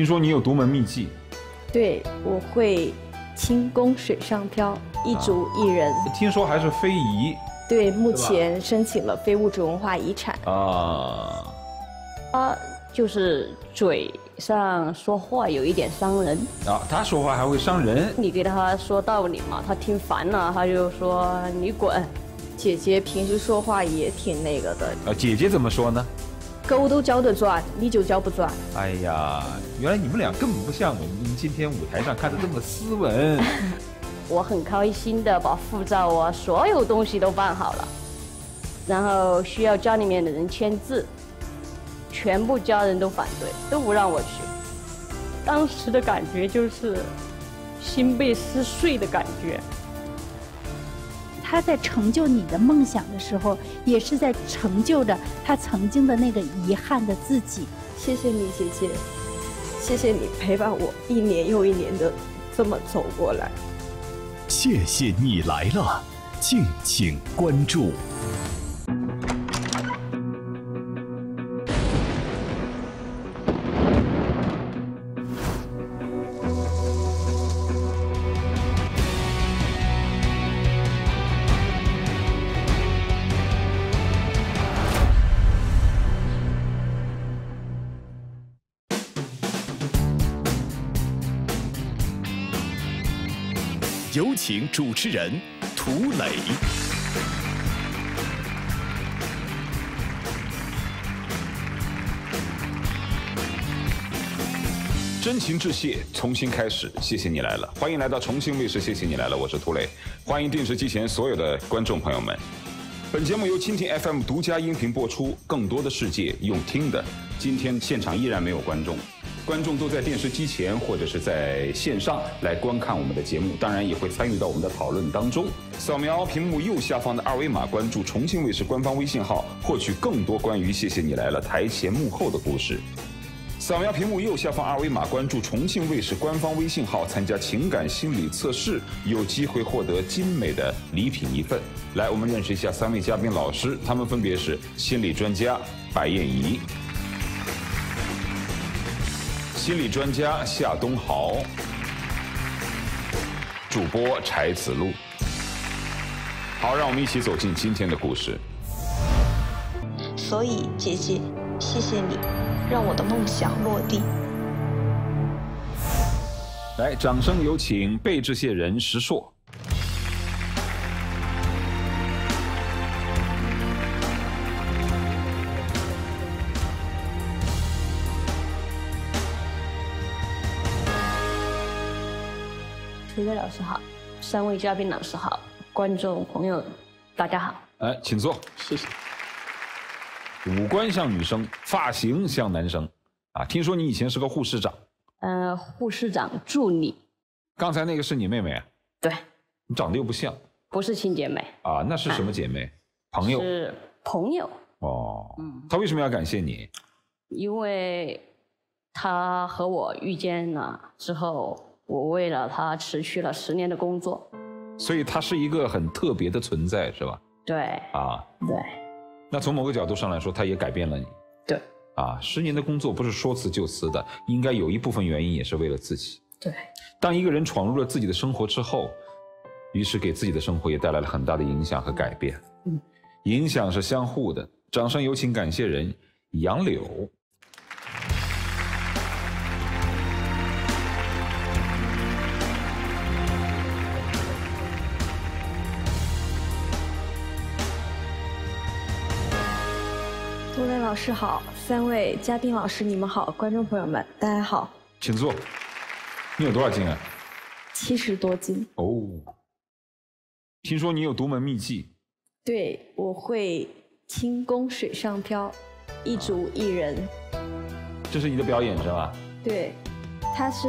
听说你有独门秘技，对，我会轻功水上漂，一竹一人。听说还是非遗对，目前申请了非物质文化遗产。啊。他就是嘴上说话有一点伤人，啊，他说话还会伤人，你给他说道理嘛，他听烦了，他就说你滚。姐姐平时说话也挺那个的，啊，姐姐怎么说呢？钩都教得转，你就教不转。哎呀，原来你们俩根本不像我们今天舞台上看的这么斯文。我很开心的把护照啊，所有东西都办好了，然后需要家里面的人签字，全部家人都反对，都不让我去。当时的感觉就是心被撕碎的感觉。他在成就你的梦想的时候，也是在成就着他曾经的那个遗憾的自己。谢谢你，姐姐，谢谢你陪伴我一年又一年的这么走过来。谢谢你来了，敬请关注。有请主持人涂磊。真情致谢，重新开始，谢谢你来了，欢迎来到重庆卫视，谢谢你来了，我是涂磊，欢迎电视机前所有的观众朋友们。本节目由蜻蜓 FM 独家音频播出，更多的世界用听的。今天现场依然没有观众，观众都在电视机前或者是在线上来观看我们的节目，当然也会参与到我们的讨论当中。扫描屏幕右下方的二维码，关注重庆卫视官方微信号，获取更多关于“谢谢你来了”台前幕后的故事。扫描屏幕右下方二维码，关注重庆卫视官方微信号，参加情感心理测试，有机会获得精美的礼品一份。来，我们认识一下三位嘉宾老师，他们分别是心理专家白燕怡、心理专家夏东豪、主播柴子路。好，让我们一起走进今天的故事。所以，姐姐，谢谢你，让我的梦想落地。来，掌声有请被致谢人石硕。师好，三位嘉宾老师好，观众朋友大家好。哎，请坐。谢谢。五官像女生，发型像男生，啊，听说你以前是个护士长。呃，护士长助理。刚才那个是你妹妹啊？对。你长得又不像。不是亲姐妹。啊，那是什么姐妹？朋友。是朋友。哦。嗯。她为什么要感谢你？因为，她和我遇见了之后。我为了他持续了十年的工作，所以他是一个很特别的存在，是吧？对。啊，对。那从某个角度上来说，他也改变了你。对。啊，十年的工作不是说辞就辞的，应该有一部分原因也是为了自己。对。当一个人闯入了自己的生活之后，于是给自己的生活也带来了很大的影响和改变。嗯。影响是相互的。掌声有请感谢人杨柳。师好，三位嘉宾老师你们好，观众朋友们大家好，请坐。你有多少斤啊？七十多斤。哦。听说你有独门秘技。对，我会轻功水上漂，一竹一人。这是你的表演是吧？对，它是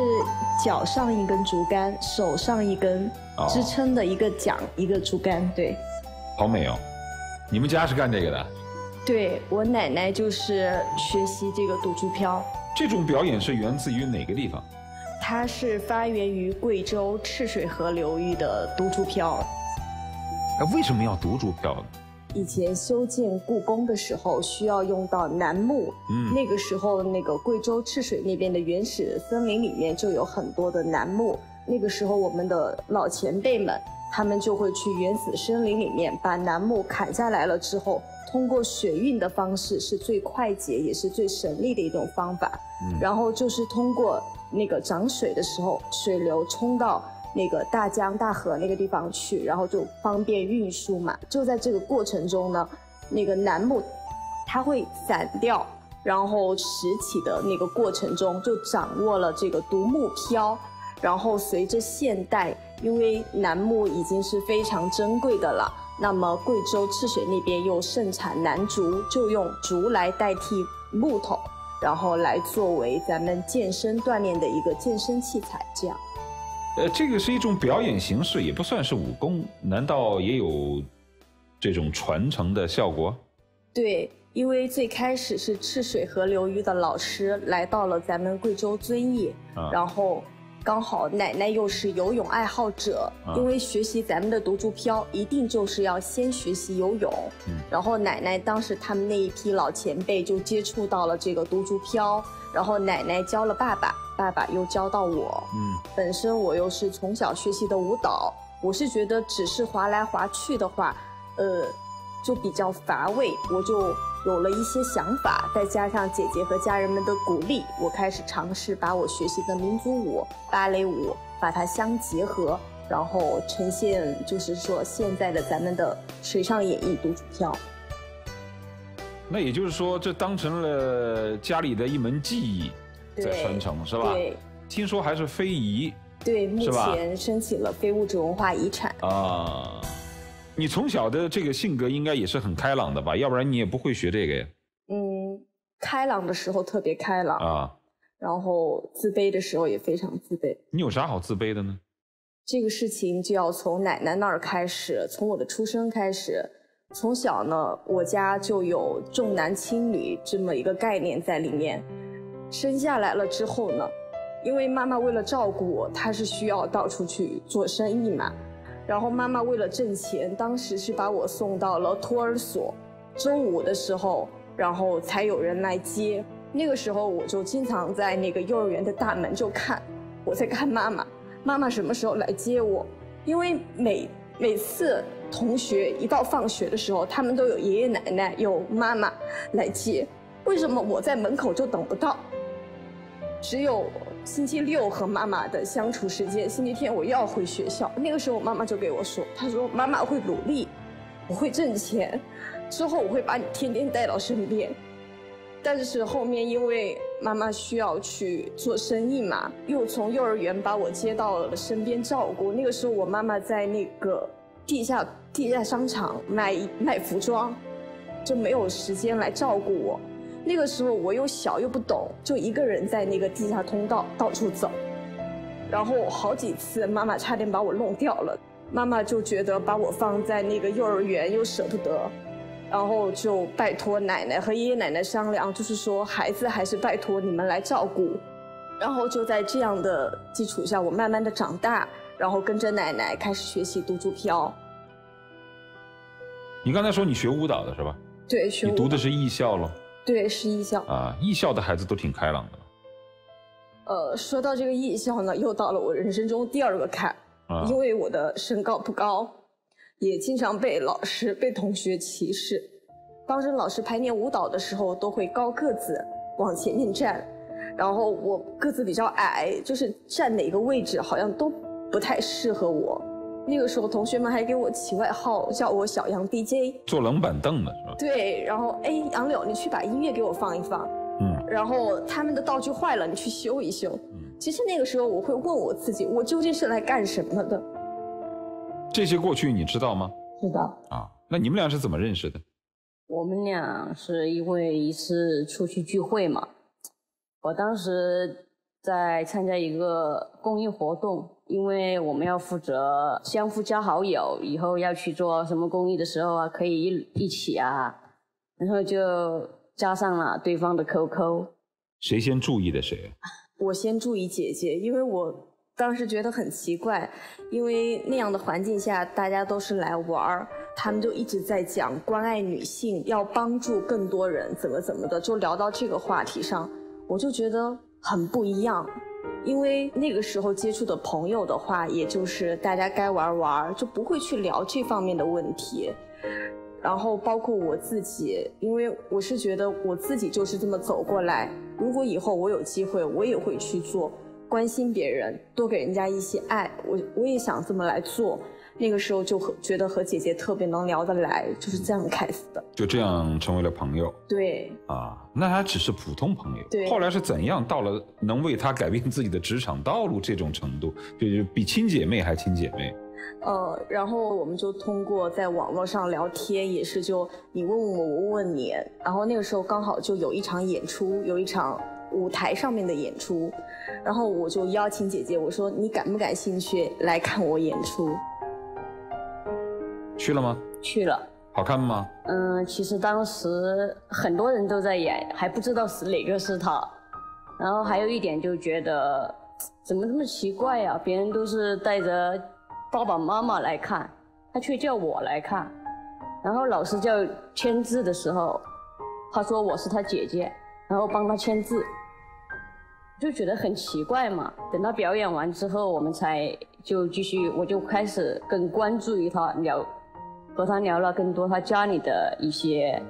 脚上一根竹竿，手上一根支撑的一个桨，一个竹竿。对。好美哦！你们家是干这个的？对我奶奶就是学习这个独竹漂，这种表演是源自于哪个地方？它是发源于贵州赤水河流域的独竹漂。哎，为什么要独竹漂呢？以前修建故宫的时候需要用到楠木，嗯，那个时候那个贵州赤水那边的原始森林里面就有很多的楠木，那个时候我们的老前辈们，他们就会去原始森林里面把楠木砍下来了之后，通过水运的方式是最快捷也是最省力的一种方法，嗯，然后就是通过那个涨水的时候，水流冲到。那个大江大河那个地方去，然后就方便运输嘛。就在这个过程中呢，那个楠木它会散掉，然后拾起的那个过程中就掌握了这个独木漂。然后随着现代，因为楠木已经是非常珍贵的了，那么贵州赤水那边又盛产楠竹，就用竹来代替木头，然后来作为咱们健身锻炼的一个健身器材，这样。呃，这个是一种表演形式，也不算是武功，难道也有这种传承的效果？对，因为最开始是赤水河流域的老师来到了咱们贵州遵义，然后刚好奶奶又是游泳爱好者，因为学习咱们的独竹漂，一定就是要先学习游泳。然后奶奶当时他们那一批老前辈就接触到了这个独竹漂，然后奶奶教了爸爸。爸爸又教到我，嗯，本身我又是从小学习的舞蹈，我是觉得只是划来划去的话，呃，就比较乏味，我就有了一些想法，再加上姐姐和家人们的鼓励，我开始尝试把我学习的民族舞、芭蕾舞把它相结合，然后呈现，就是说现在的咱们的水上演艺独主跳。那也就是说，这当成了家里的一门技艺。在传承是吧？对，听说还是非遗。对，目前申请了非物质文化遗产。啊，你从小的这个性格应该也是很开朗的吧？要不然你也不会学这个呀。嗯，开朗的时候特别开朗啊，然后自卑的时候也非常自卑。你有啥好自卑的呢？这个事情就要从奶奶那儿开始，从我的出生开始。从小呢，我家就有重男轻女这么一个概念在里面。生下来了之后呢，因为妈妈为了照顾我，她是需要到处去做生意嘛。然后妈妈为了挣钱，当时是把我送到了托儿所。中午的时候，然后才有人来接。那个时候我就经常在那个幼儿园的大门就看，我在看妈妈，妈妈什么时候来接我？因为每每次同学一到放学的时候，他们都有爷爷奶奶、有妈妈来接，为什么我在门口就等不到？只有星期六和妈妈的相处时间，星期天我又要回学校。那个时候，妈妈就给我说：“她说妈妈会努力，我会挣钱，之后我会把你天天带到身边。”但是后面因为妈妈需要去做生意嘛，又从幼儿园把我接到了身边照顾。那个时候，我妈妈在那个地下地下商场卖卖服装，就没有时间来照顾我。那个时候我又小又不懂，就一个人在那个地下通道到处走，然后好几次妈妈差点把我弄掉了，妈妈就觉得把我放在那个幼儿园又舍不得，然后就拜托奶奶和爷爷奶奶商量，就是说孩子还是拜托你们来照顾，然后就在这样的基础下，我慢慢的长大，然后跟着奶奶开始学习独竹飘。你刚才说你学舞蹈的是吧？对，学。你读的是艺校喽？对，是艺校啊，艺校的孩子都挺开朗的。呃，说到这个艺校呢，又到了我人生中第二个坎，因为我的身高不高，也经常被老师、被同学歧视。当时老师排练舞蹈的时候，都会高个子往前面站，然后我个子比较矮，就是站哪个位置好像都不太适合我。那个时候，同学们还给我起外号，叫我小杨 DJ，坐冷板凳的是吧？对，然后哎，杨柳，你去把音乐给我放一放。嗯。然后他们的道具坏了，你去修一修。嗯。其实那个时候，我会问我自己，我究竟是来干什么的？这些过去你知道吗？知道。啊，那你们俩是怎么认识的？我们俩是因为一次出去聚会嘛，我当时在参加一个公益活动。因为我们要负责相互加好友，以后要去做什么公益的时候啊，可以一一起啊，然后就加上了对方的 QQ。谁先注意的谁？我先注意姐姐，因为我当时觉得很奇怪，因为那样的环境下大家都是来玩儿，他们就一直在讲关爱女性，要帮助更多人，怎么怎么的，就聊到这个话题上，我就觉得很不一样。因为那个时候接触的朋友的话，也就是大家该玩玩，就不会去聊这方面的问题。然后包括我自己，因为我是觉得我自己就是这么走过来。如果以后我有机会，我也会去做，关心别人，多给人家一些爱。我我也想这么来做。那个时候就和觉得和姐姐特别能聊得来，就是这样开始的。就这样成为了朋友。对。啊，那还只是普通朋友。对。后来是怎样到了能为她改变自己的职场道路这种程度？就是比亲姐妹还亲姐妹。呃，然后我们就通过在网络上聊天，也是就你问我，我问问你。然后那个时候刚好就有一场演出，有一场舞台上面的演出，然后我就邀请姐姐，我说你感不感兴趣来看我演出？去了吗？去了。好看吗？嗯，其实当时很多人都在演，还不知道是哪个是他。然后还有一点就觉得，怎么这么奇怪呀？别人都是带着爸爸妈妈来看，他却叫我来看。然后老师叫签字的时候，他说我是他姐姐，然后帮他签字，就觉得很奇怪嘛。等他表演完之后，我们才就继续，我就开始更关注于他聊。和他聊了更多他家里的一些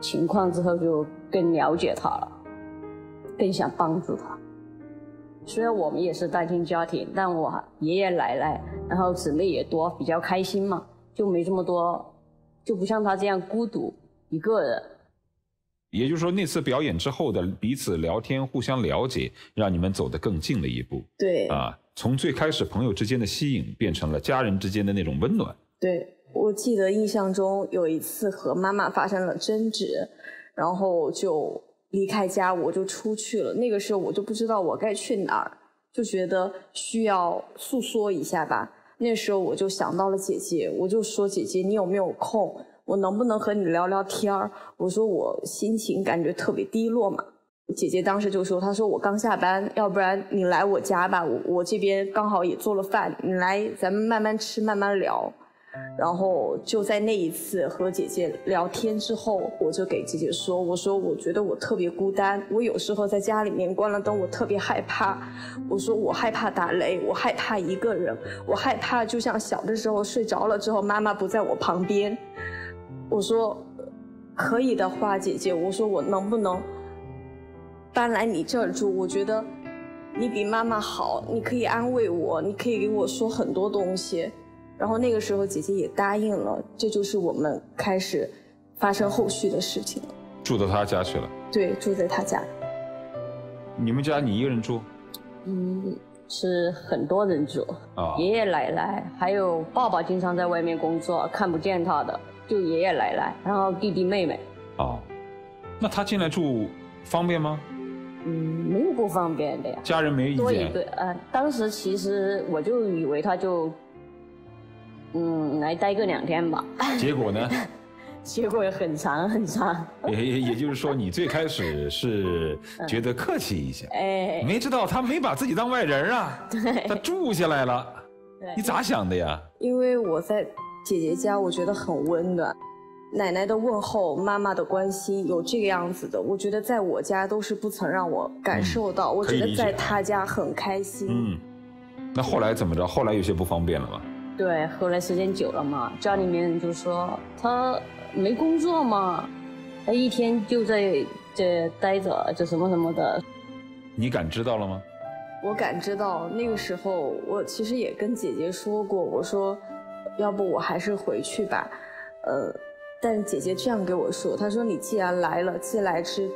情况之后，就更了解他了，更想帮助他。虽然我们也是单亲家庭，但我爷爷奶奶，然后姊妹也多，比较开心嘛，就没这么多，就不像他这样孤独一个人。也就是说，那次表演之后的彼此聊天、互相了解，让你们走得更近了一步。对。啊，从最开始朋友之间的吸引，变成了家人之间的那种温暖。对。我记得印象中有一次和妈妈发生了争执，然后就离开家，我就出去了。那个时候我就不知道我该去哪儿，就觉得需要诉说一下吧。那时候我就想到了姐姐，我就说：“姐姐，你有没有空？我能不能和你聊聊天儿？”我说我心情感觉特别低落嘛。姐姐当时就说：“她说我刚下班，要不然你来我家吧，我我这边刚好也做了饭，你来咱们慢慢吃，慢慢聊。”然后就在那一次和姐姐聊天之后，我就给姐姐说：“我说我觉得我特别孤单，我有时候在家里面关了灯，我特别害怕。我说我害怕打雷，我害怕一个人，我害怕就像小的时候睡着了之后妈妈不在我旁边。我说可以的话，姐姐，我说我能不能搬来你这儿住？我觉得你比妈妈好，你可以安慰我，你可以给我说很多东西。”然后那个时候，姐姐也答应了，这就是我们开始发生后续的事情。住到他家去了。对，住在他家。你们家你一个人住？嗯，是很多人住。啊。爷爷奶奶，还有爸爸经常在外面工作，看不见他的，就爷爷奶奶，然后弟弟妹妹。哦，那他进来住方便吗？嗯，没有不方便的呀。家人没意见。多一个，呃，当时其实我就以为他就。嗯，来待个两天吧。结果呢？结果也很长很长。也也也就是说，你最开始是觉得客气一些，哎，没知道他没把自己当外人啊。对。他住下来了。对。你咋想的呀？因为我在姐姐家，我觉得很温暖，奶奶的问候，妈妈的关心，有这个样子的，我觉得在我家都是不曾让我感受到。我觉得在他家很开心。嗯。那后来怎么着？后来有些不方便了吗？对，后来时间久了嘛，家里面就说他没工作嘛，他一天就在这待着，就什么什么的。你感知到了吗？我感知到，那个时候我其实也跟姐姐说过，我说，要不我还是回去吧，呃，但姐姐这样给我说，她说你既然来了，既来之，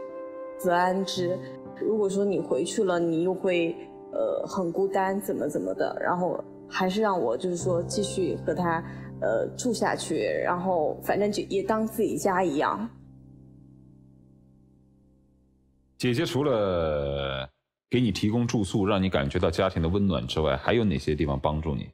则安之。如果说你回去了，你又会呃很孤单，怎么怎么的，然后。还是让我就是说继续和他呃住下去，然后反正就也当自己家一样。姐姐除了给你提供住宿，让你感觉到家庭的温暖之外，还有哪些地方帮助你？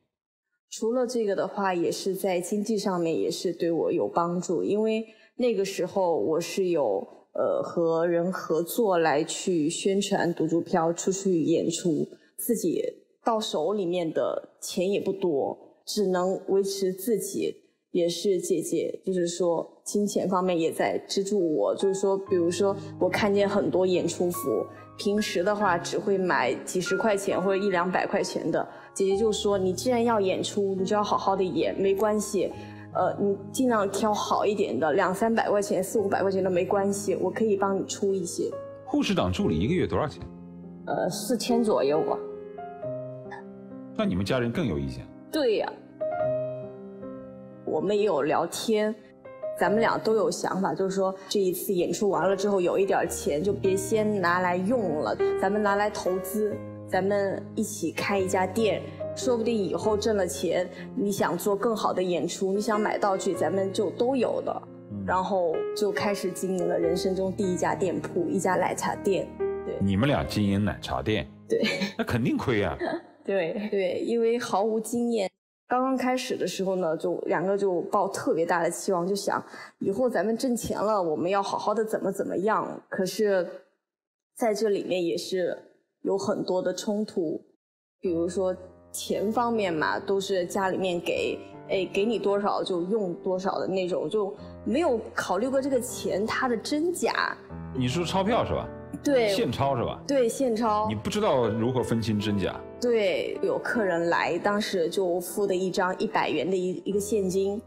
除了这个的话，也是在经济上面也是对我有帮助，因为那个时候我是有呃和人合作来去宣传独住飘出去演出，自己。到手里面的钱也不多，只能维持自己也是姐姐，就是说金钱方面也在资助我。就是说，比如说我看见很多演出服，平时的话只会买几十块钱或者一两百块钱的，姐姐就说你既然要演出，你就要好好的演，没关系，呃，你尽量挑好一点的，两三百块钱、四五百块钱都没关系，我可以帮你出一些。护士长助理一个月多少钱？呃，四千左右吧。那你们家人更有意见？对呀、我们也有聊天，咱们俩都有想法，就是说这一次演出完了之后有一点钱，就别先拿来用了，咱们拿来投资，咱们一起开一家店，说不定以后挣了钱，你想做更好的演出，你想买道具，咱们就都有的。然后就开始经营了人生中第一家店铺，一家奶茶店。对你们俩经营奶茶店，对那肯定亏啊。对，对，因为毫无经验，刚刚开始的时候呢，就两个就抱特别大的期望，就想以后咱们挣钱了，我们要好好的怎么怎么样。可是，在这里面也是有很多的冲突，比如说钱方面嘛，都是家里面给，哎，给你多少就用多少的那种，就没有考虑过这个钱它的真假。你说钞票是吧？对，现钞是吧？对现钞你。不知道如何分清真假。对，有客人来，当时就付的一张一百元的一一个现金，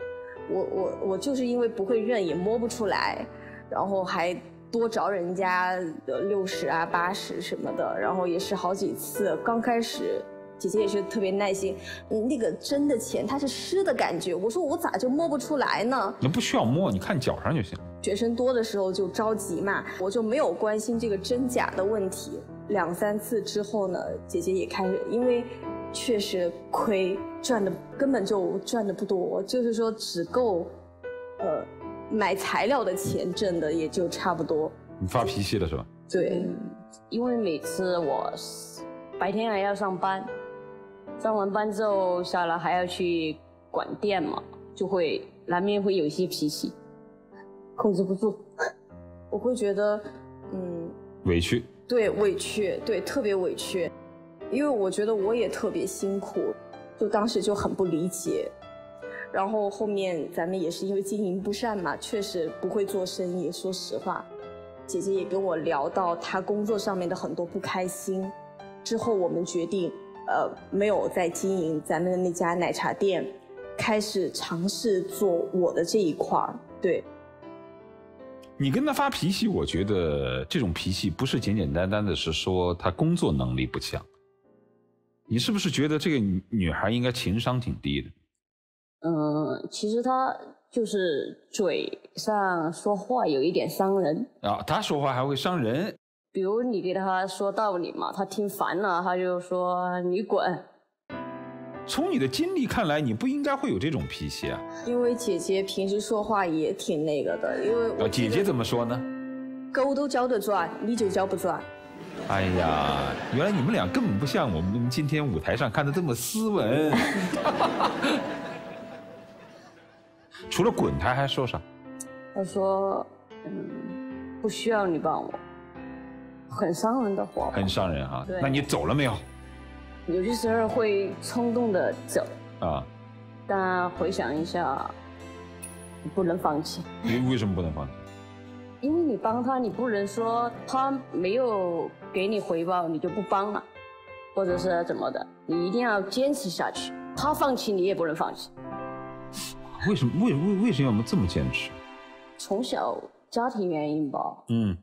我我我就是因为不会认，也摸不出来，然后还多找人家六十啊八十什么的，然后也是好几次。刚开始姐姐也是特别耐心，嗯那个真的钱它是湿的感觉，我说我咋就摸不出来呢？那不需要摸，你看脚上就行。学生多的时候就着急嘛，我就没有关心这个真假的问题。两三次之后呢，姐姐也开始，因为确实亏，赚的根本就赚的不多，就是说只够，呃，买材料的钱挣的也就差不多。你发脾气了是吧？对，因为每次我白天还要上班，上完班之后下来还要去管店嘛，就会难免会有一些脾气，控制不住。我会觉得，嗯，委屈。对，委屈，对，特别委屈，因为我觉得我也特别辛苦，就当时就很不理解。然后后面咱们也是因为经营不善嘛，确实不会做生意。说实话，姐姐也跟我聊到她工作上面的很多不开心。之后我们决定，呃，没有再经营咱们的那家奶茶店，开始尝试做我的这一块儿。对，你跟他发脾气，我觉得这种脾气不是简简单单的是说他工作能力不强，你是不是觉得这个女女孩应该情商挺低的？嗯，其实她就是嘴上说话有一点伤人，啊，她说话还会伤人，比如你给她说道理嘛，她听烦了，她就说你滚。从你的经历看来，你不应该会有这种脾气啊！因为姐姐平时说话也挺那个的，因为我啊，姐姐怎么说呢？狗都教得转，你就教不转。哎呀，原来你们俩根本不像我们今天舞台上看的这么斯文。除了滚，他还说啥？他说，嗯，不需要你帮我，很伤人的话。很伤人哈、对那你走了没有？有些时候会冲动的走，啊，但回想一下，不能放弃，你为什么不能放弃？因为你帮他，你不能说他没有给你回报，你就不帮了，或者是怎么的，你一定要坚持下去。他放弃，你也不能放弃。为什么为为为什么要这么坚持？从小家庭原因吧，嗯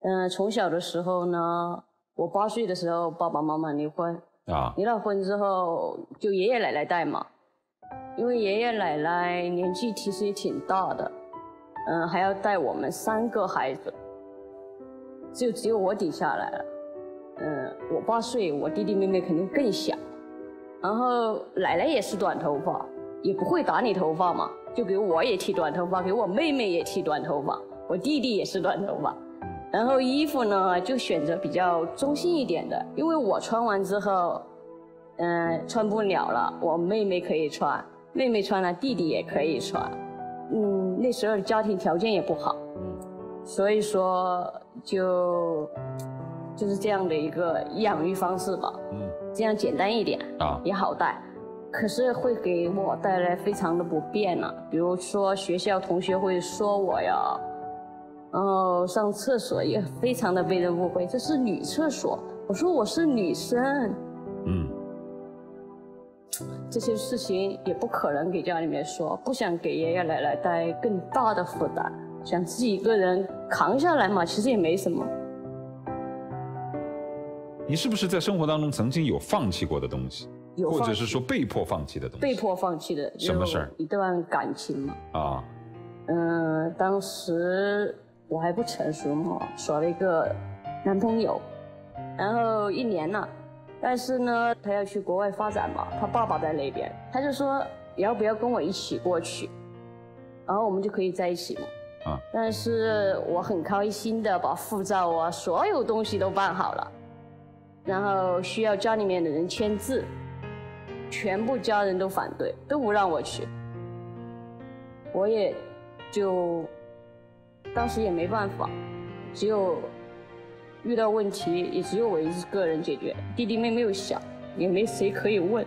嗯、从小的时候呢，我八岁的时候爸爸妈妈离婚，啊。离了婚之后就爷爷奶奶带嘛，因为爷爷奶奶年纪其实也挺大的，嗯、还要带我们三个孩子，就只有我顶下来了，嗯、我八岁，我弟弟妹妹肯定更小，然后奶奶也是短头发，也不会打理头发嘛，就给我也剃短头发，给我妹妹也剃短头发，我弟弟也是短头发。然后衣服呢，就选择比较中性一点的，因为我穿完之后，嗯、穿不了了，我妹妹可以穿，妹妹穿了，弟弟也可以穿。嗯，那时候家庭条件也不好，所以说就就是这样的一个养育方式吧，嗯这样简单一点啊也好带。可是会给我带来非常的不便呢、比如说学校同学会说我呀，然后上厕所也非常的被人误会，这是女厕所。我说我是女生，嗯，这些事情也不可能给家里面说，不想给爷爷奶奶带更大的负担，想自己一个人扛下来嘛，其实也没什么。你是不是在生活当中曾经有放弃过的东西，有或者是说被迫放弃的东西？被迫放弃的什么事儿一段感情嘛。啊，嗯，当时我还不成熟嘛，耍了一个男朋友，然后一年了，但是呢，他要去国外发展嘛，他爸爸在那边，他就说要不要跟我一起过去，然后我们就可以在一起嘛。啊，但是我很开心的把护照啊，所有东西都办好了，然后需要家里面的人签字，全部家人都反对，都不让我去，我也就当时也没办法，只有遇到问题也只有我一个人解决，弟弟妹妹又小，也没谁可以问，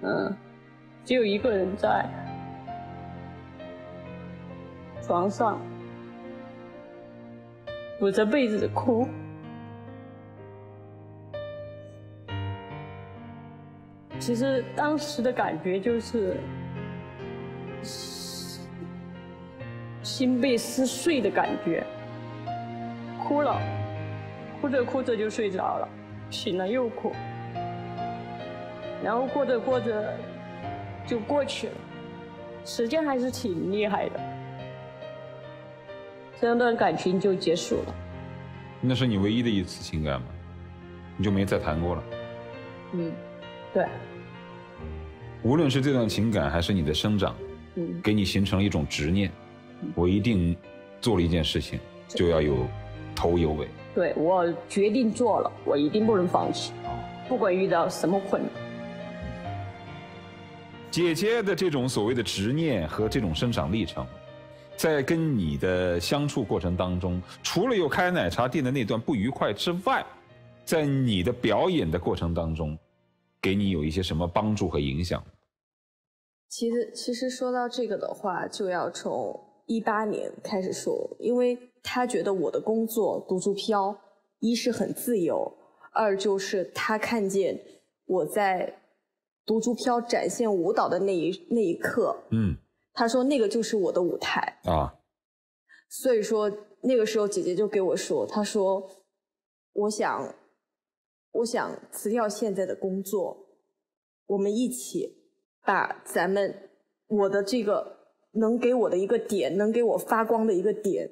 嗯，只有一个人在床上捂着被子哭。其实当时的感觉就是心被撕碎的感觉，哭了，哭着哭着就睡着了，醒了又哭，然后过着过着就过去了，时间还是挺厉害的，这段感情就结束了。那是你唯一的一次情感吗？你就没再谈过了？嗯，对，无论是这段情感，还是你的生长，嗯，给你形成了一种执念。我一定做了一件事情，就要有头有尾。对我决定做了，我一定不能放弃，不管遇到什么困难。姐姐的这种所谓的执念和这种生长历程，在跟你的相处过程当中，除了有开奶茶店的那段不愉快之外，在你的表演的过程当中，给你有一些什么帮助和影响？其实，其实说到这个的话，就要从一八年开始说，因为他觉得我的工作独竹飘，一是很自由，二就是他看见我在独竹飘展现舞蹈的那一那一刻，嗯。他说那个就是我的舞台，啊，所以说那个时候姐姐就给我说，她说我想我想辞掉现在的工作，我们一起把咱们我的这个能给我的一个点，能给我发光的一个点，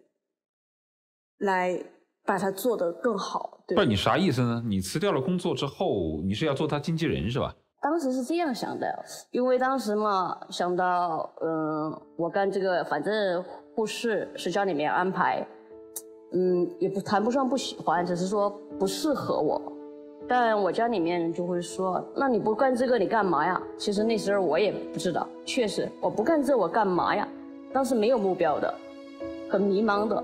来把它做得更好。对不是你啥意思呢？你辞掉了工作之后，你是要做他经纪人是吧？当时是这样想的，因为当时嘛，想到，嗯、我干这个，反正护士是家里面安排，嗯，也不谈不上不喜欢，只是说不适合我。但我家里面人就会说，那你不干这个，你干嘛呀？其实那时候我也不知道，确实我不干这我干嘛呀？当时没有目标的，很迷茫的。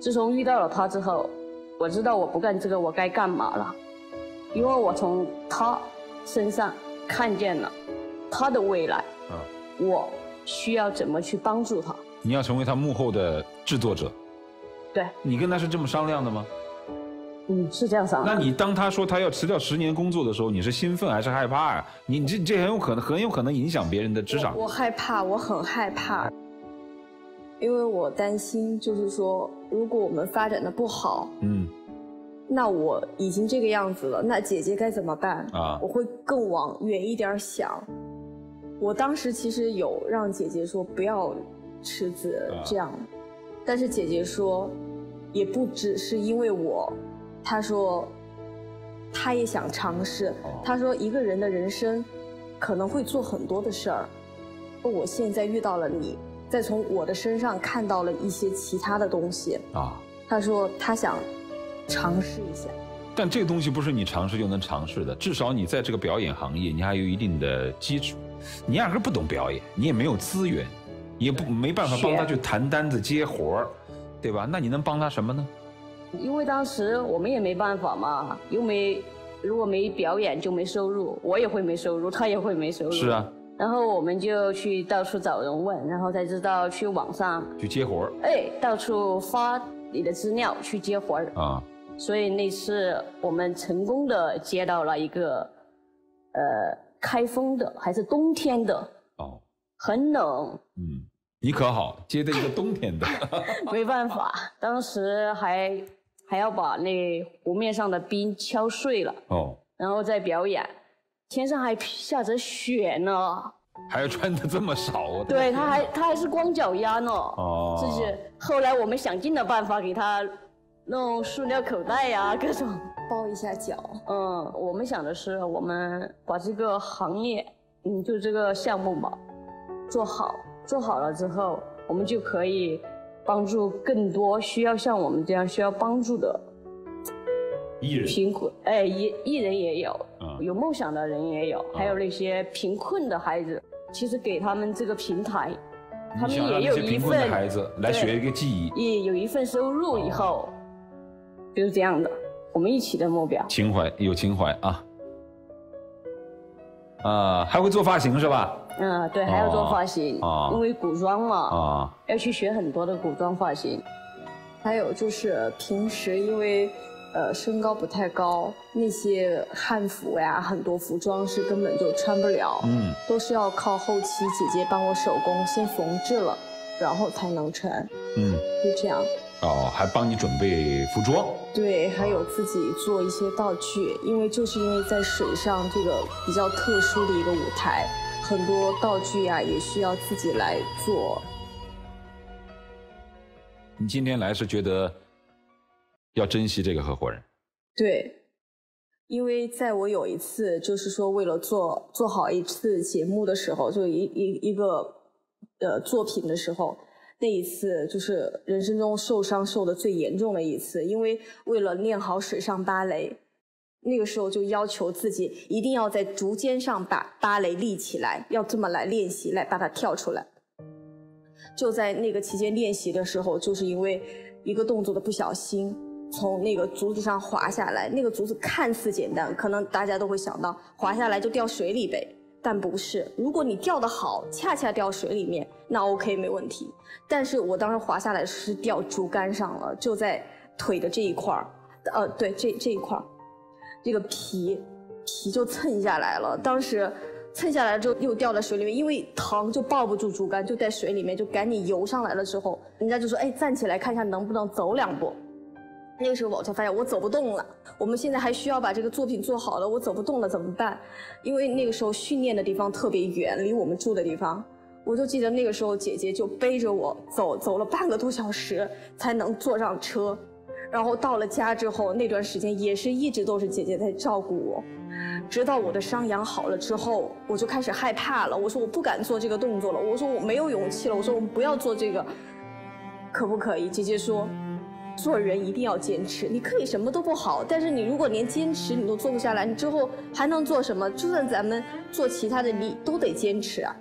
自从遇到了他之后，我知道我不干这个我该干嘛了，因为我从他身上看见了他的未来，啊，我需要怎么去帮助他？你要成为他幕后的制作者，对，你跟他是这么商量的吗？嗯，是这样想的。那你当他说他要辞掉十年工作的时候，你是兴奋还是害怕啊？你这这很有可能很有可能影响别人的职场我。害怕，我很害怕，因为我担心，就是说，如果我们发展的不好，嗯那我已经这个样子了，那姐姐该怎么办？啊我会更往远一点想。我当时其实有让姐姐说不要辞职啊这样，但是姐姐说，也不只是因为我，她说，他也想尝试。他说一个人的人生可能会做很多的事儿，我现在遇到了你，再从我的身上看到了一些其他的东西。啊，他说他想尝试一下。但这个东西不是你尝试就能尝试的，至少你在这个表演行业，你还有一定的基础。你压根儿不懂表演，你也没有资源，也不没办法帮他去谈单子、接活儿，对吧？那你能帮他什么呢？因为当时我们也没办法嘛，又没如果没表演就没收入，我也会没收入，他也会没收入。是啊，然后我们就去到处找人问，然后才知道去网上，去接活儿。哎，到处发你的资料去接活儿。啊，所以那次我们成功的接到了一个，呃，开封的，还是冬天的，哦，很冷，嗯，你可好，接的一个冬天的，没办法，当时还还要把那湖面上的冰敲碎了，哦，然后再表演，天上还下着雪呢。还要穿的这么少，对，他还他还是光脚丫呢。哦就是后来我们想尽了办法给他弄塑料口袋呀、各种。包一下脚。嗯，我们想的是，我们把这个行业，嗯，就这个项目嘛，做好，做好了之后，我们就可以帮助更多需要像我们这样需要帮助的艺人。贫困，哎，艺艺人也有，嗯有梦想的人也有，还有那些贫困的孩子，其实给他们这个平台，他们也有一份孩子来学一个技艺，也有一份收入以后，就是这样的，我们一起的目标。情怀有情怀啊，啊，还会做发型是吧？嗯，对，还要做发型，哦。因为古装嘛，啊，要去学很多的古装发型。还有就是平时因为呃身高不太高，那些汉服呀，很多服装是根本就穿不了，嗯，都是要靠后期姐姐帮我手工先缝制了，然后才能穿，嗯，就这样。哦，还帮你准备服装，对，还有自己做一些道具，因为就是因为在水上这个比较特殊的一个舞台，很多道具呀、也需要自己来做。你今天来是觉得要珍惜这个合伙人，对，因为在我有一次就是说为了做做好一次节目的时候，就一一一个呃作品的时候，那一次就是人生中受伤受的最严重的一次，因为为了练好水上芭蕾，那个时候就要求自己一定要在竹尖上把芭蕾立起来，要这么来练习，来把它跳出来。就在那个期间练习的时候，就是因为一个动作的不小心，从那个竹子上滑下来。那个竹子看似简单，可能大家都会想到滑下来就掉水里呗，但不是。如果你掉得好，恰恰掉水里面，那 OK 没问题。但是我当时滑下来是掉竹竿上了，就在腿的这一块儿，呃，对，这这一块儿，这个皮皮就蹭下来了。当时蹭下来之后又掉在水里面，因为疼就抱不住竹竿，就在水里面就赶紧游上来了。之后人家就说：“哎，站起来看一下能不能走两步。”那个时候我才发现我走不动了。我们现在还需要把这个作品做好了，我走不动了怎么办？因为那个时候训练的地方特别远，离我们住的地方。我就记得那个时候姐姐就背着我走，走了半个多小时才能坐上车。然后到了家之后，那段时间也是一直都是姐姐在照顾我。直到我的伤养好了之后，我就开始害怕了。我说我不敢做这个动作了，我说我没有勇气了，我说我们不要做这个，可不可以？姐姐说，做人一定要坚持。你可以什么都不好，但是你如果连坚持你都做不下来，你之后还能做什么？就算咱们做其他的，你都得坚持啊。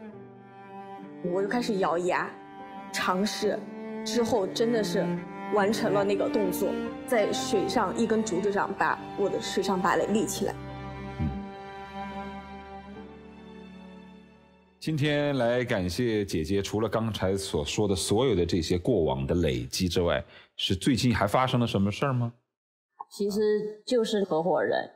我就开始咬牙，尝试，之后真的是完成了那个动作，在水上一根竹子上把我的水上芭蕾立起来。今天来感谢姐姐，除了刚才所说的所有的这些过往的累积之外，是最近还发生了什么事儿吗？其实就是合伙人。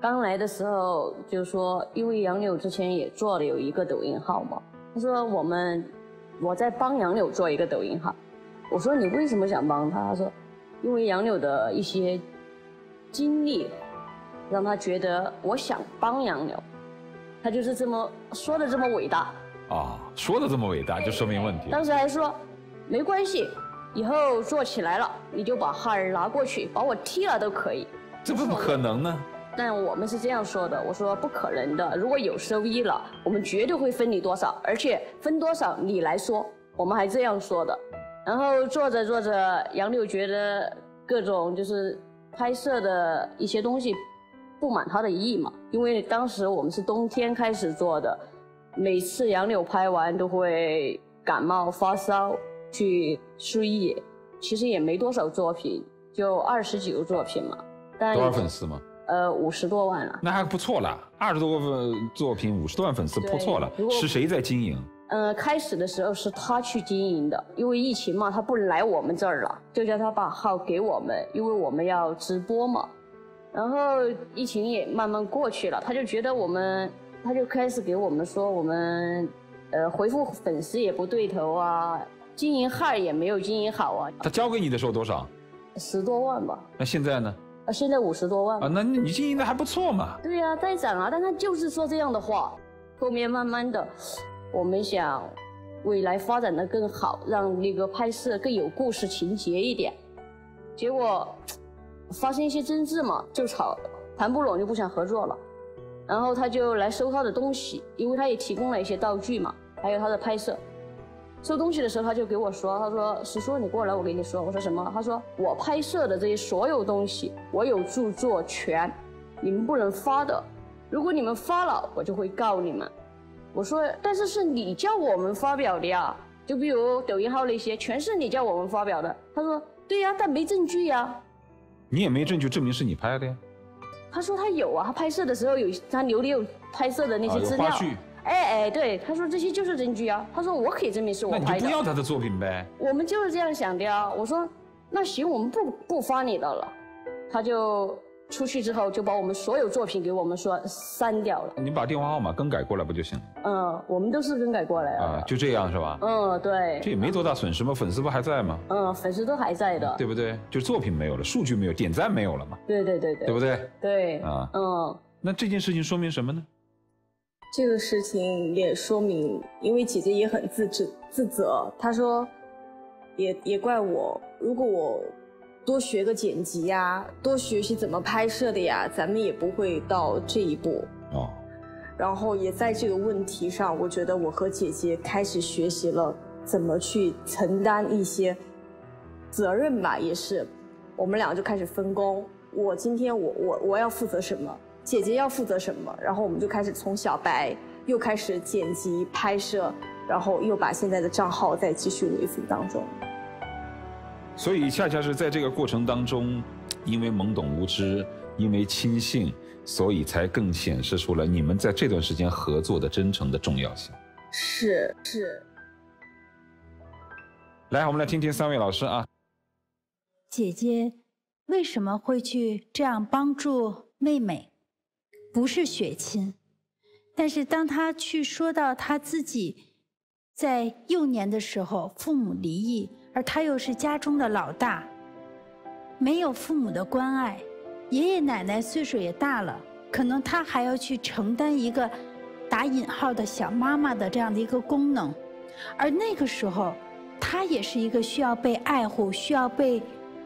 刚来的时候就说，因为杨柳之前也做了有一个抖音号嘛，他说我们我在帮杨柳做一个抖音号。我说你为什么想帮他？他说因为杨柳的一些经历，让他觉得我想帮杨柳。他就是这么说的这么伟大。啊，说的这么伟大，就说明问题。当时还说没关系，以后做起来了你就把号儿拿过去，把我踢了都可以。这不可能呢。但我们是这样说的，我说不可能的，如果有收益了，我们绝对会分你多少，而且分多少你来说，我们还这样说的。然后做着做着，杨柳觉得各种就是拍摄的一些东西不满他的意嘛，因为当时我们是冬天开始做的，每次杨柳拍完都会感冒发烧去输液，其实也没多少作品，就二十几个作品嘛。但多少粉丝吗？呃五十多万了。那还不错了，二十多个作品，五十多万粉丝，对不错了是谁在经营？呃，开始的时候是他去经营的，因为疫情嘛，他不能来我们这儿了，就叫他把号给我们，因为我们要直播嘛。然后疫情也慢慢过去了，他就觉得我们，他就开始给我们说我们，呃，回复粉丝也不对头啊，经营号也没有经营好啊，他交给你的时候多少？十多万吧，那现在呢？啊，现在五十多万啊，那你经营的还不错嘛。对呀、在涨啊，但他就是说这样的话。后面慢慢的，我们想未来发展的更好，让那个拍摄更有故事情节一点。结果发生一些争执嘛，就吵，谈不拢就不想合作了。然后他就来收他的东西，因为他也提供了一些道具嘛，还有他的拍摄。收东西的时候，他就给我说：“他说，石叔，你过来，我跟你说。”我说什么？他说：“我拍摄的这些所有东西，我有著作权，你们不能发的。如果你们发了，我就会告你们。”我说：“但是是你叫我们发表的呀，就比如抖音号那些，全是你叫我们发表的。”他说：“对呀，但没证据呀。”你也没证据证明是你拍的呀。他说他有啊，他拍摄的时候有他留的有拍摄的那些资料。花，哎哎，对，他说这些就是证据啊。他说我可以证明是我那你就拍的。不要他的作品呗。我们就是这样想的呀。我说那行，我们不不发你的了。他就出去之后就把我们所有作品给我们说删掉了。你把电话号码更改过来不就行了？嗯，我们都是更改过来的。啊，就这样是吧？嗯，对。这也没多大损失嘛，粉丝不还在吗？嗯，粉丝都还在的。对不对？就作品没有了，数据没有，点赞没有了嘛，对对对对。对不对？对。啊嗯，那这件事情说明什么呢？这个事情也说明，因为姐姐也很自责自责，她说，也也怪我，如果我多学个剪辑呀，多学习怎么拍摄的呀，咱们也不会到这一步。哦，然后也在这个问题上，我觉得我和姐姐开始学习了怎么去承担一些责任吧，也是，我们俩就开始分工。我今天我我我要负责什么，姐姐要负责什么，然后我们就开始从小白又开始剪辑拍摄，然后又把现在的账号再继续维护当中。所以恰恰是在这个过程当中，因为懵懂无知，因为轻信，所以才更显示出了你们在这段时间合作的真诚的重要性。是是，来，我们来听听三位老师啊。姐姐为什么会去这样帮助妹妹？不是血亲，但是当她去说到她自己在幼年的时候父母离异，而她又是家中的老大，没有父母的关爱，爷爷奶奶岁数也大了，可能她还要去承担一个打引号的小妈妈的这样的一个功能，而那个时候，她也是一个需要被爱护、需要被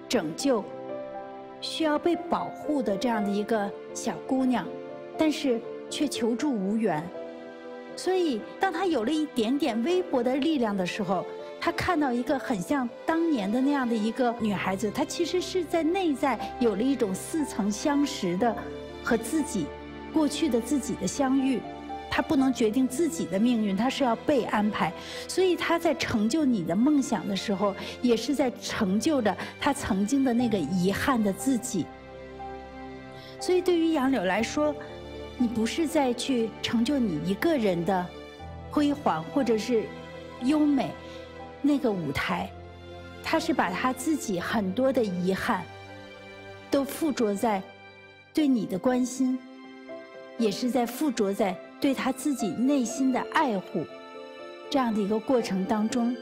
拯救、需要被保护的这样的一个小姑娘，但是却求助无援。所以，当她有了一点点微薄的力量的时候，他看到一个很像当年的那样的一个女孩子，她其实是在内在有了一种似曾相识的和自己过去的自己的相遇。她不能决定自己的命运，她是要被安排。所以她在成就你的梦想的时候，也是在成就着她曾经的那个遗憾的自己。所以对于杨柳来说，你不是在去成就你一个人的辉煌或者是优美那个舞台，他是把他自己很多的遗憾都附着在对你的关心，也是在附着在对他自己内心的爱护这样的一个过程当中。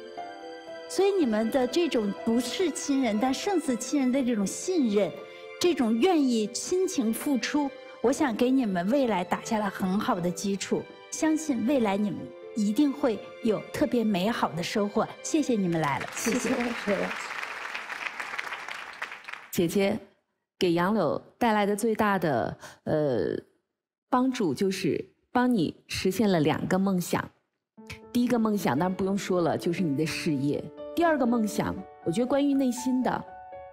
所以你们的这种不是亲人，但胜似亲人的这种信任，这种愿意亲情付出，我想给你们未来打下了很好的基础。相信未来你们一定会有特别美好的收获。谢谢你们来了，谢谢。姐姐给杨柳带来的最大的呃帮助，就是帮你实现了两个梦想。第一个梦想当然不用说了，就是你的事业。第二个梦想，我觉得关于内心的，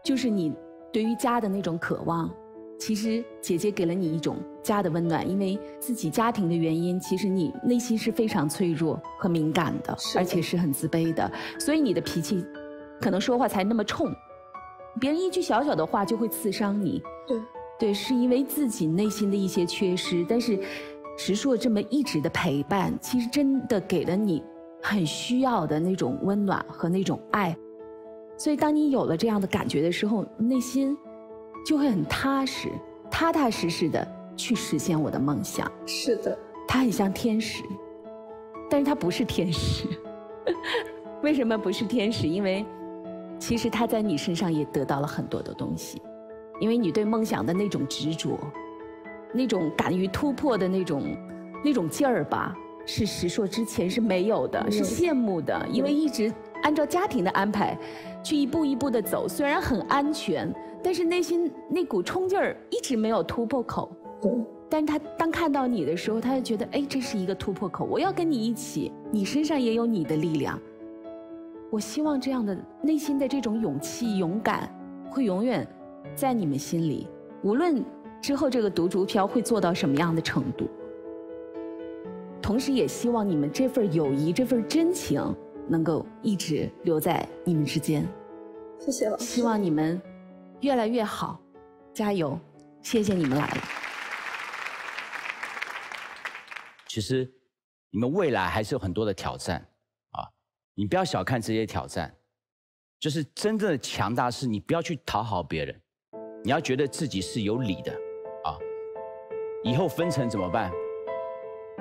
就是你对于家的那种渴望。其实姐姐给了你一种家的温暖，因为自己家庭的原因，其实你内心是非常脆弱和敏感的，的而且是很自卑的，所以你的脾气可能说话才那么冲，别人一句小小的话就会刺伤你。对，对，是因为自己内心的一些缺失，但是石硕这么一直的陪伴，其实真的给了你很需要的那种温暖和那种爱。所以，当你有了这样的感觉的时候，内心就会很踏实，踏踏实实的去实现我的梦想。是的，他很像天使，但是他不是天使。为什么不是天使？因为其实他在你身上也得到了很多的东西。因为你对梦想的那种执着，那种敢于突破的那种那种劲儿吧，是石硕之前是没有的，是羡慕的。因为一直按照家庭的安排，去一步一步的走，虽然很安全，但是内心那股冲劲儿一直没有突破口。对。但是他当看到你的时候，他就觉得，哎，这是一个突破口，我要跟你一起，你身上也有你的力量。我希望这样的内心的这种勇气、勇敢，会永远。在你们心里，无论之后这个独竹飘会做到什么样的程度，同时也希望你们这份友谊、这份真情能够一直留在你们之间。谢谢老师。希望你们越来越好，加油！谢谢你们来了。其实你们未来还是有很多的挑战啊！你不要小看这些挑战，就是真正的强大是你不要去讨好别人。你要觉得自己是有理的，啊，以后分成怎么办？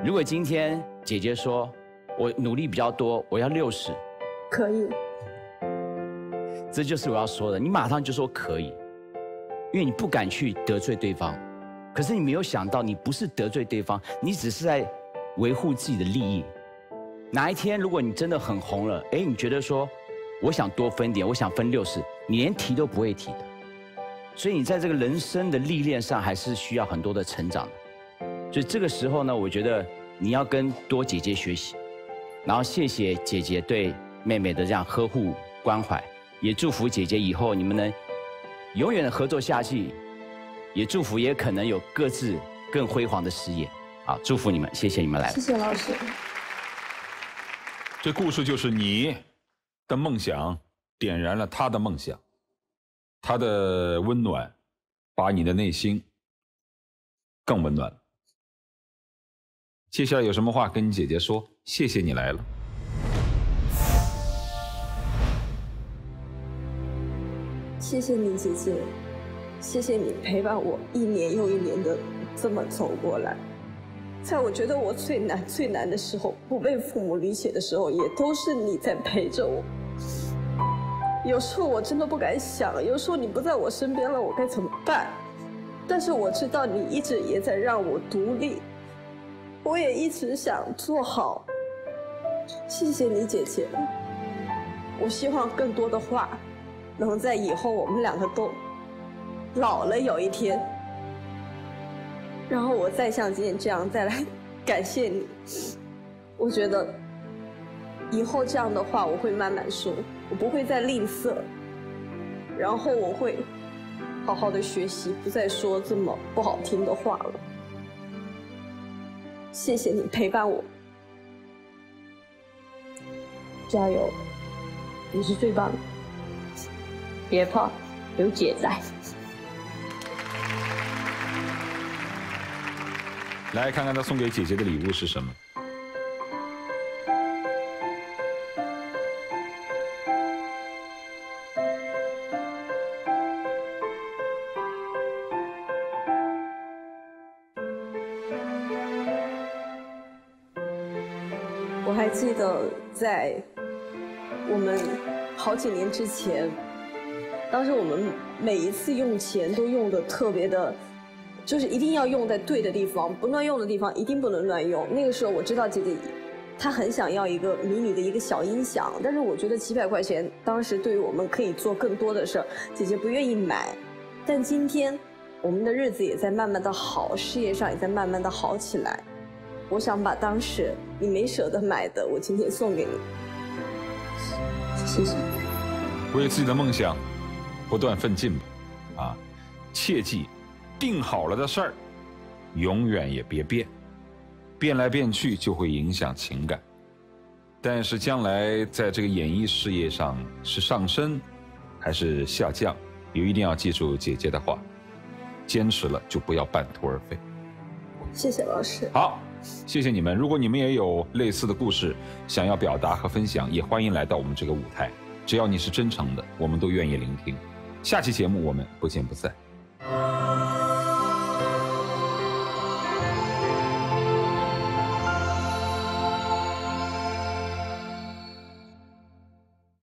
如果今天姐姐说，我努力比较多，我要六十，可以，这就是我要说的。你马上就说可以，因为你不敢去得罪对方，可是你没有想到，你不是得罪对方，你只是在维护自己的利益。哪一天如果你真的很红了，哎，你觉得说，我想多分点，我想分六十，你连提都不会提的。所以你在这个人生的历练上，还是需要很多的成长的。所以这个时候呢，我觉得你要跟多姐姐学习，然后谢谢姐姐对妹妹的这样呵护关怀，也祝福姐姐以后你们能永远的合作下去，也祝福也可能有各自更辉煌的事业。好，祝福你们，谢谢你们来。谢谢老师。这故事就是你的梦想点燃了他的梦想。他的温暖，把你的内心更温暖了。接下来有什么话跟你姐姐说？谢谢你来了。谢谢你，姐姐。谢谢你陪伴我一年又一年的这么走过来，在我觉得我最难最难的时候，不被父母理解的时候，也都是你在陪着我。有时候我真的不敢想，有时候你不在我身边了，我该怎么办？但是我知道你一直也在让我独立，我也一直想做好。谢谢你，姐姐。我希望更多的话，能在以后我们两个都老了有一天，然后我再像今天这样再来感谢你。我觉得以后这样的话我会慢慢说。我不会再吝啬，然后我会好好的学习，不再说这么不好听的话了。谢谢你陪伴我，加油，你是最棒的，别怕，有姐在。来看看他送给姐姐的礼物是什么。我还记得在我们好几年之前，当时我们每一次用钱都用的特别的，就是一定要用在对的地方，不乱用的地方一定不能乱用。那个时候我知道姐姐她很想要一个迷你的一个小音响，但是我觉得几百块钱当时对于我们可以做更多的事儿，姐姐不愿意买。但今天我们的日子也在慢慢的好，事业上也在慢慢的好起来。我想把当时你没舍得买的，我今天送给你。谢谢。为自己的梦想不断奋进吧，啊，切记，定好了的事儿，永远也别变，变来变去就会影响情感。但是将来在这个演艺事业上是上升还是下降，也一定要记住姐姐的话，坚持了就不要半途而废。谢谢老师。好，谢谢你们。如果你们也有类似的故事想要表达和分享，也欢迎来到我们这个舞台。只要你是真诚的，我们都愿意聆听。下期节目我们不见不散。